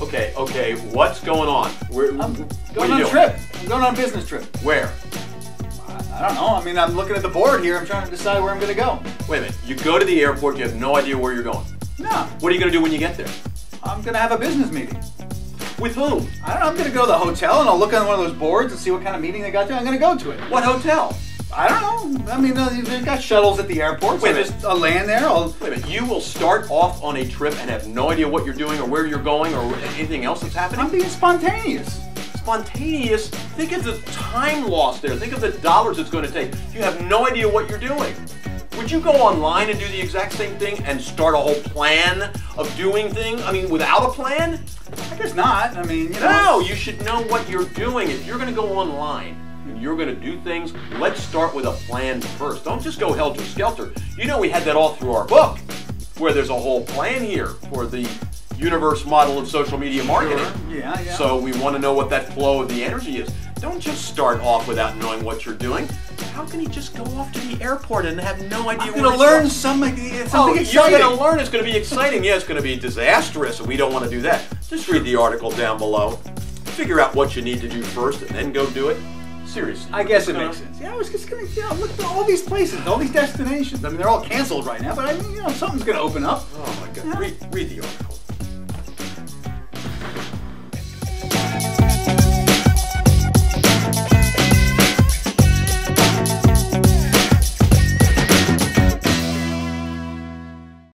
Okay, okay, what's going on? Where, I'm going on a trip. I'm going on a business trip. Where? I, I don't know. I mean, I'm looking at the board here. I'm trying to decide where I'm going to go. Wait a minute. You go to the airport. You have no idea where you're going. No, What are you going to do when you get there? I'm going to have a business meeting. With whom? I don't know. I'm going to go to the hotel and I'll look on one of those boards and see what kind of meeting they got there. I'm going to go to it. What hotel? I don't know. I mean, they've got shuttles at the airport. So Wait a minute. just land there. I'll. Wait a minute. You will start off on a trip and have no idea what you're doing or where you're going or anything else that's happening? I'm being spontaneous. spontaneous. Think of the time lost there. Think of the dollars it's going to take. You have no idea what you're doing. Would you go online and do the exact same thing and start a whole plan of doing things? I mean, without a plan? I guess not. I mean, you know. No, you should know what you're doing. If you're going to go online and you're going to do things, let's start with a plan first. Don't just go helter skelter. You know, we had that all through our book, where there's a whole plan here for the universe model of social media marketing. Sure. Yeah, yeah. So we want to know what that flow of the energy is. Don't just start off without knowing what you're doing. How can he just go off to the airport and have no idea I'm going to learn go? something, Oh, you're going to learn. It's going to be exciting. Yeah, it's going to be disastrous, and we don't want to do that. Just read the article down below. Figure out what you need to do first, and then go do it. Seriously. I guess it makes sense. Yeah, I was just gonna, you know, look at all these places, all these destinations. I mean, they're all canceled right now, but I mean, you know, something's gonna open up. Oh my God. Read, read the article.